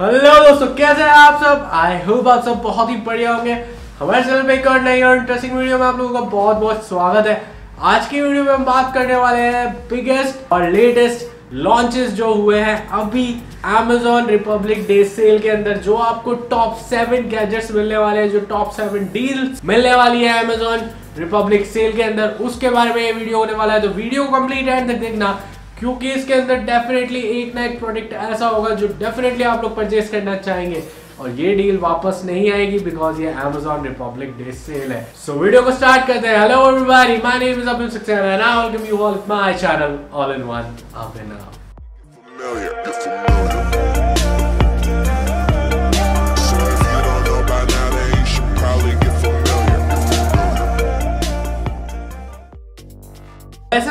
Hello दोस्तों, कैसे हैं आप सब? आई होप आप सब बहुत ही बढ़िया होंगे। हमारे चैनल पे एक और नई और इंटरेस्टिंग वीडियो में आप लोगों का बहुत बहुत स्वागत है। आज की वीडियो में हम बात करने वाले हैं बिगेस्ट और लेटेस्ट लॉन्चेस जो हुए हैं अभी Amazon रिपब्लिक डे सेल के अंदर, जो आपको टॉप सेवन गैजेट्स मिलने वाले हैं, जो टॉप सेवन डील्स मिलने वाली है Amazon रिपब्लिक सेल के अंदर। उसके बारे में ये वीडियो होने वाला है तो वीडियो कंप्लीट एंड तक देखना। क्योंकि इसके अंदर डेफिनेटली एक ना एक प्रोडक्ट ऐसा होगा जो डेफिनेटली आप लोग परचेज करना चाहेंगे। और ये डील वापस नहीं आएगी बिकॉज़ ये Amazon रिपब्लिक डे सेल है। सो so, वीडियो को स्टार्ट करते हैं। Hello everybody my name is Abdul Saxena and I welcome you all my channel all in one Abhinav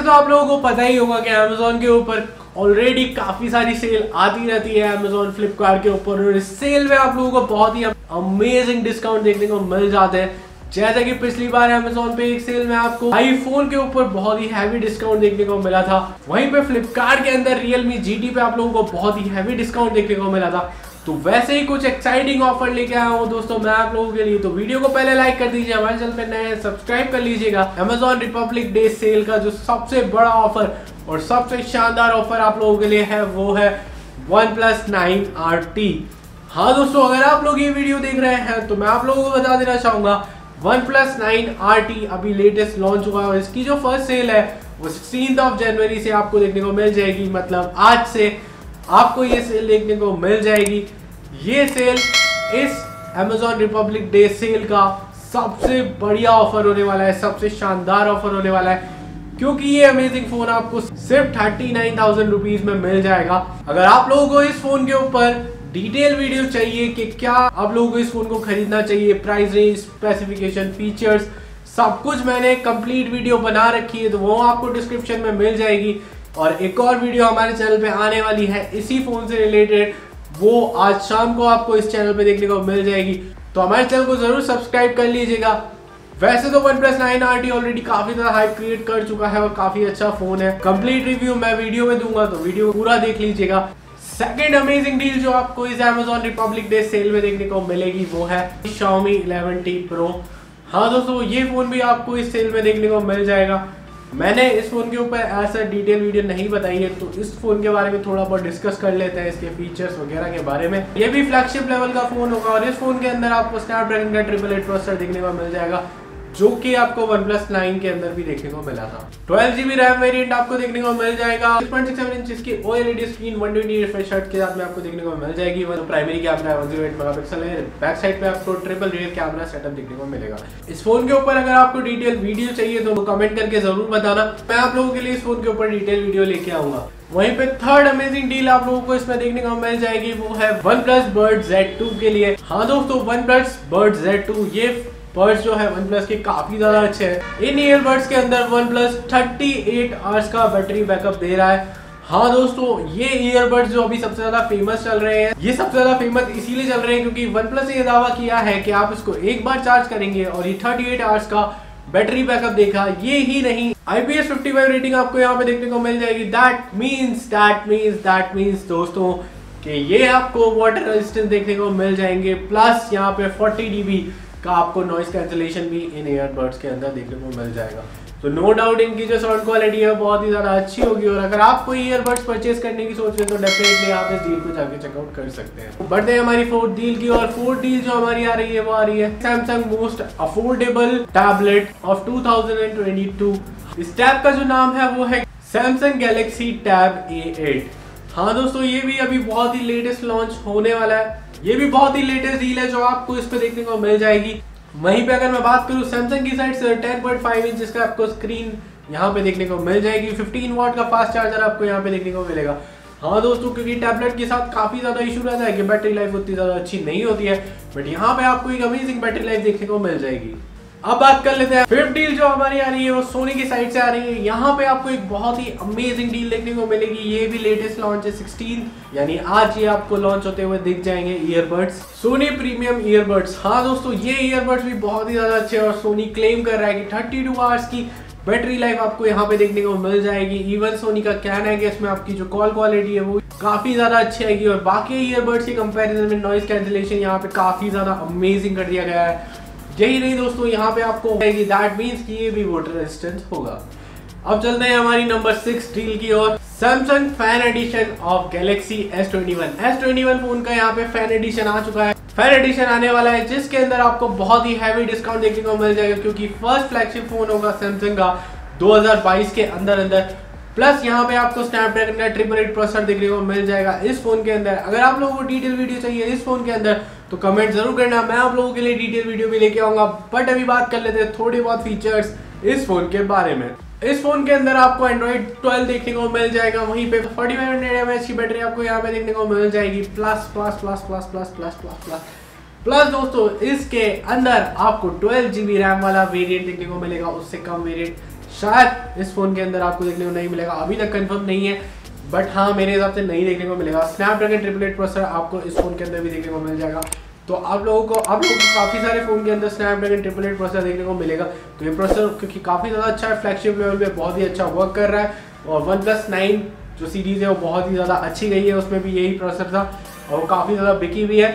तो आप लोगों को पता ही होगा कि Amazon के ऊपर ऑलरेडी काफ़ी सारी सेल आती रहती है Amazon फ्लिपकार्ट के ऊपर, और इस सेल में आप लोगों को बहुत ही अमेजिंग डिस्काउंट देखने को मिल जाते हैं। जैसा कि पिछली बार Amazon पे एक सेल में आपको आईफोन के ऊपर बहुत ही हैवी डिस्काउंट देखने को मिला था। वहीं पे फ्लिपकार्ट के अंदर Realme GT पे आप लोगों को बहुत ही हैवी डिस्काउंट देखने को मिला था। तो वैसे ही कुछ एक्साइटिंग ऑफ़र लेके आया हूँ दोस्तों मैं आप लोगों के लिए। तो वीडियो को पहले लाइक कर दीजिए, हमारे चैनल पे नए सब्सक्राइब कर लीजिएगा। Amazon रिपब्लिक डे सेल का जो सबसे बड़ा ऑफ़र और सबसे शानदार ऑफ़र आप लोगों के लिए है, वो है one plus nine R T हाँ दोस्तों, अगर आप लोग ये वीडियो देख रहे हैं तो मैं आप लोगों को बता देना चाहूँगा one plus nine R T अभी लेटेस्ट लॉन्च हुआ है इसकी जो फ़र्स्ट सेल है, वो सिक्सटीन ऑफ़ जनवरी से आपको देखने को मिल जाएगी। मतलब आज से आपको ये सेल देखने को मिल जाएगी। ये सेल इस Amazon रिपब्लिक डे सेल का सबसे बढ़िया ऑफ़र होने वाला है, सबसे शानदार ऑफ़र होने वाला है। क्योंकि ये अमेजिंग फ़ोन आपको सिर्फ़ थर्टी नाइन थाउज़ेंड रुपीज़ में मिल जाएगा। अगर आप लोगों को इस फ़ोन के ऊपर डिटेल वीडियो चाहिए कि क्या आप लोगों को इस फ़ोन को खरीदना चाहिए प्राइस रेंज स्पेसिफिकेशन फीचर्स सब कुछ मैंने कंप्लीट वीडियो बना रखी है तो वो आपको डिस्क्रिप्शन में मिल जाएगी। और एक और वीडियो हमारे चैनल पे आने वाली है, इसी फ़ोन से रिलेटेड वो आज शाम को आपको इस चैनल पे देखने को मिल जाएगी। तो हमारे चैनल को ज़रूर सब्सक्राइब कर लीजिएगा। वैसे तो OnePlus nine R T already काफ़ी ज़्यादा हाइप क्रिएट कर चुका है और काफ़ी अच्छा फ़ोन है। कंप्लीट रिव्यू मैं वीडियो में दूँगा तो वीडियो पूरा देख लीजिएगा। सेकेंड अमेजिंग डील जो आपको इस Amazon रिपब्लिक डे सेल में देखने को मिलेगी वो है Xiaomi 11T Pro हाँ दोस्तों, ये फ़ोन भी आपको इस सेल में देखने को मिल जाएगा। मैंने इस फ़ोन के ऊपर ऐसा डिटेल वीडियो नहीं बताई है तो इस फ़ोन के बारे में थोड़ा बहुत डिस्कस कर लेते हैं, इसके फीचर्स वगैरह के बारे में। ये भी फ्लैगशिप लेवल का फ़ोन होगा और इस फ़ोन के अंदर आपको स्नैपड्रैगन का ट्रिपल एट प्रोसेसर देखने को मिल जाएगा। जो कि आपको वन प्लस नाइन के अंदर भी देखने को मिला था। ट्वेल्व जीबी रैम वेरिएंट आपको देखने को मिल जाएगा। वन में आपको देखने को मिल जाएगी। वो प्राइमरी कैमरा वन ज़ीरो है। बैक साइड पे आपको ट्रिपल रियर कैमरा सेटअप देखने को मिलेगा। इस फ़ोन के ऊपर अगर आपको डिटेल वीडियो चाहिए तो कमेंट करके ज़रूर बताना। मैं आप लोगों के लिए इस फ़ोन के ऊपर डिटेल वीडियो लेके आऊँगा। वहीं पे थर्ड अमेजिंग डील आप लोगों को इसमें देखने को मिल जाएगी। वो है वन प्लस बर्ड Z2 के लिए। हाँ दोस्तों वन प्लस बर्ड Z2 ये बर्ड्स जो है वन प्लस के काफ़ी ज़्यादा अच्छे हैं। इन ईयरबड्स के अंदर one plus thirty eight hours का बैटरी बैकअप दे रहा है। हाँ दोस्तों, ये ईयरबड्स जो अभी सबसे ज़्यादा फ़ेमस चल रहे हैं, ये सबसे ज़्यादा फ़ेमस इसीलिए चल रहे हैं क्योंकि वन प्लस ने ये दावा किया है कि आप इसको एक बार चार्ज करेंगे और ये थर्टी एट आवर्स का बैटरी बैकअप देखा, ये ही नहीं। IPS 55 रेटिंग आपको यहाँ पे देखने को मिल जाएगी। That means that means that means दोस्तों कि ये आपको वाटर रेजिस्टेंस देखने को मिल जाएँगे। प्लस यहाँ पे 40 dB का आपको नॉइस कैंसिलेशन भी इन ईयरबड्स के अंदर देखने को मिल जाएगा। तो नो डाउट इनकी जो साउंड क्वालिटी है, बहुत ही ज़्यादा अच्छी होगी और अगर आप कोई ईयरबड्स परचेज करने की सोच रहे हैं तो डेफिनेटली आप इस डील को जाके चेकआउट कर सकते हैं। बढ़ते हैं हमारी फोर्थ डील की और फोर्थ डील जो हमारी आ रही है, वो आ रही है Samsung most affordable tablet of 2022 इस टैब का जो नाम है, वो है सैमसंग गैलेक्सी टैब A8 हाँ दोस्तों, ये भी अभी बहुत ही लेटेस्ट लॉन्च होने वाला है। ये भी बहुत ही लेटेस्ट डील है जो आपको इस पे देखने को मिल जाएगी। वहीं पे अगर मैं बात करूँ सैमसंग की साइड से 10.5 इंच इसका आपको स्क्रीन यहाँ पे देखने को मिल जाएगी। 15 वॉट का फास्ट चार्जर आपको यहाँ पे देखने को मिलेगा। हाँ दोस्तों, क्योंकि टैबलेट के साथ काफ़ी ज़्यादा इशू रहता है कि बैटरी लाइफ उतनी ज़्यादा अच्छी नहीं होती है बट यहाँ पे आपको एक अमेजिंग बैटरी लाइफ देखने को मिल जाएगी। अब बात कर लेते हैं। फिफ्थ डील जो हमारी आ रही है, वो सोनी की साइड से आ रही है। यहाँ पे आपको एक बहुत ही अमेजिंग डील देखने को मिलेगी। ये भी लेटेस्ट लॉन्च है 16 यानी आज ये आपको लॉन्च होते हुए दिख जाएँगे ईयरबड्स सोनी प्रीमियम ईयरबड्स हाँ दोस्तों, ये ईयरबड्स भी बहुत ही ज़्यादा अच्छे और सोनी क्लेम कर रहा है कि 32 आवर्स की बैटरी लाइफ आपको यहाँ पे देखने को मिल जाएगी। इवन सोनी का कहना है कि इसमें आपकी जो कॉल क्वालिटी है, वो काफ़ी ज़्यादा अच्छी आएगी। और बाकी ईयरबड्स के कंपैरिजन में नॉइस कैंसिलेशन यहाँ पे काफ़ी ज़्यादा अमेजिंग कर दिया गया है। यही नहीं दोस्तों, यहाँ पे आपको दैट मीन्स कि ये भी वाटर रेजिस्टेंस होगा। अब चलते हैं हमारी नंबर सिक्स डील की ओर। Samsung fan edition of Galaxy S21 S21 phone का यहाँ पे फ़ैन एडिशन आ चुका है। फ़ैन एडिशन आने वाला है, जिसके अंदर आपको बहुत ही हैवी डिस्काउंट देखने को मिल जाएगा, क्योंकि फ़र्स्ट फ्लैगशिप फ़ोन होगा सैमसंग का 2022 के अंदर अंदर प्लस यहाँ पे आपको स्नैपड्रैगन का ट्रिपल एट प्रोसेसर देखने को मिल जाएगा इस फ़ोन के अंदर। अगर आप लोगों को डिटेल वीडियो चाहिए इस फ़ोन के अंदर तो कमेंट ज़रूर करना। मैं आप लोगों के लिए डिटेल वीडियो भी लेके आऊँगा बट अभी बात कर लेते हैं थोड़ी बहुत फीचर्स इस फ़ोन के बारे में। इस फ़ोन के अंदर आपको एंड्रॉइड 12 देखने को मिल जाएगा, वहीं पे 4500 एमएच की बैटरी आपको यहाँ पे देखने को मिल जाएगी। Plus plus plus plus plus plus plus plus plus दोस्तों, इसके अंदर आपको 12 जीबी रैम वाला वेरिएंट देखने को मिलेगा, उससे कम वेरिएंट शायद इस फ़ोन के अंदर आपको देखने को नहीं मिलेगा। अभी तक कंफर्म नहीं है बट हाँ मेरे हिसाब से नहीं देखने को मिलेगा। स्नैपड्रैगन ट्रिपल एट प्रोसेसर आपको इस फ़ोन के अंदर भी देखने को मिल जाएगा। तो आप लोगों को, आप लोगों को काफ़ी सारे फ़ोन के अंदर स्नैपड्रैगन ट्रिपल एट प्रोसेसर देखने को मिलेगा। तो ये प्रोसेसर क्योंकि काफ़ी ज़्यादा अच्छा है फ्लैगशिप लेवल पे बहुत ही अच्छा वर्क कर रहा है। और वन प्लस नाइन जो सीरीज़ है, वो बहुत ही ज़्यादा अच्छी गई है, उसमें भी यही प्रोसेसर था। और काफ़ी ज़्यादा बिकी भी है।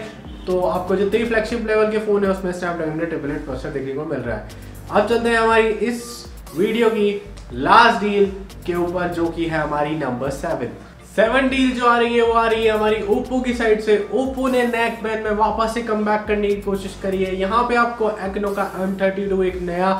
तो आपको जितने भी फ्लैगशिप लेवल के फ़ोन है, उसमें स्नैपड्रैगन ट्रिपल एट प्रोसेसर देखने को मिल रहा है। अब चलते हैं हमारी इस वीडियो की लास्ट डील के ऊपर, जो कि है हमारी नंबर सेवन सेवन डील जो आ रही है, वो आ रही है हमारी ओप्पो की साइड से। ओप्पो ने नेक बैंड में वापस से कम करने की कोशिश करी है। यहाँ पे आपको एक्नो का एम एक नया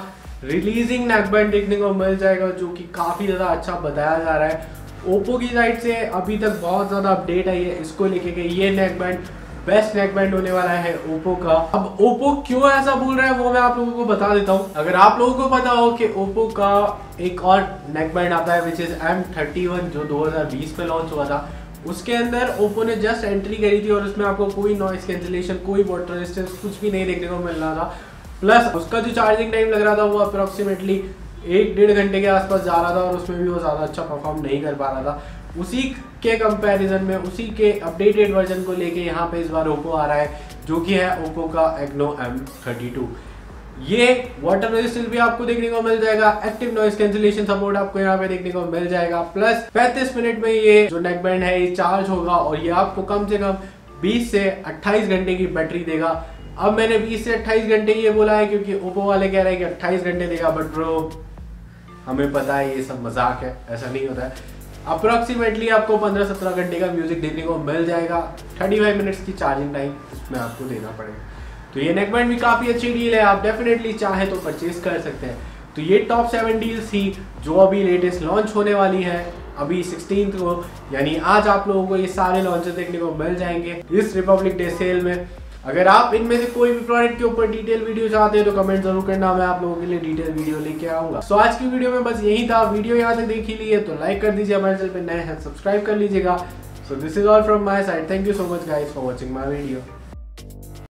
रिलीजिंग नेक बैंड देखने को मिल जाएगा, जो कि काफ़ी ज़्यादा अच्छा बताया जा रहा है। ओप्पो की साइड से अभी तक बहुत ज़्यादा अपडेट आई है। इसको लेके के ये neck band best neck band होने वाला है ओप्पो का। अब ओप्पो क्यों ऐसा बोल रहा है, वो मैं आप लोगों को बता देता हूँ। अगर आप लोगों को पता हो कि ओप्पो का एक और नेक बैंड आता है which is M thirty one जो 2020 में लॉन्च हुआ था, उसके अंदर ओप्पो ने जस्ट एंट्री करी थी और उसमें आपको कोई नॉइस कैंसिलेशन कोई वाटर रेजिस्टेंस कुछ भी नहीं देखने को मिल रहा था। प्लस उसका जो चार्जिंग टाइम लग रहा था, वो अप्रोक्सीमेटली एक डेढ़ घंटे के आसपास जा रहा था और उसमें भी वो ज़्यादा अच्छा परफॉर्म नहीं कर पा रहा था। उसी के कंपैरिजन में उसी के अपडेटेड वर्जन को लेके यहाँ पे इस बार ओप्पो आ रहा है, जो कि है ओप्पो का एक्नो एम थर्टी टू ये वाटर रेजिस्टेंस भी आपको देखने को मिल जाएगा एक्टिव नॉइस कैंसिलेशन सपोर्ट आपको यहाँ पे देखने को मिल जाएगा प्लस 35 मिनट में ये जो नेक बैंड है, ये चार्ज होगा और ये आपको कम से कम 20 से 28 घंटे की बैटरी देगा। अब मैंने 20 से 28 घंटे ये बोला है क्योंकि ओप्पो वाले कह रहे हैं कि 28 घंटे देगा बट ब्रो हमें पता है ये सब मज़ाक है, ऐसा नहीं होता है। अप्रोक्सीमेटली आपको 15-17 घंटे का म्यूज़िक देखने को मिल जाएगा। 35 मिनट्स की चार्जिंग टाइम इसमें आपको देना पड़ेगा। तो ये नेकबैंड भी काफ़ी अच्छी डील है, आप डेफिनेटली चाहे तो परचेज कर सकते हैं। तो ये टॉप सेवन डील्स थी, जो अभी लेटेस्ट लॉन्च होने वाली है, अभी सिक्सटीन को। यानी आज आप लोगों को ये सारे लॉन्चेस देखने को मिल जाएँगे। इस रिपब्लिक डे सेल में अगर आप इनमें से कोई भी प्रोडक्ट के ऊपर डिटेल वीडियो चाहते हैं तो कमेंट ज़रूर करना मैं आप लोगों के लिए डिटेल वीडियो लेके आऊँगा। सो so, आज की वीडियो में बस यही था। वीडियो यहाँ तक देखी ली है तो लाइक कर दीजिए हमारे चैनल पर नए हैं सब्सक्राइब कर लीजिएगा। So this is all from my side thank you so much guys for watching my video